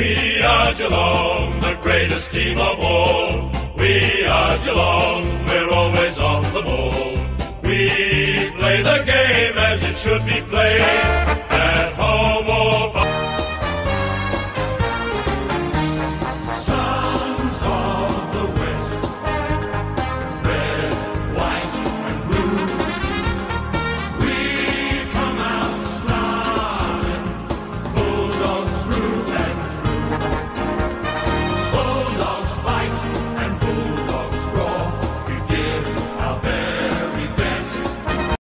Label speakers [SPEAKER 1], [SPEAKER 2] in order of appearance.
[SPEAKER 1] We are Geelong, the greatest team of all. We are Geelong, we're always on the ball. We play the game as it should be played. and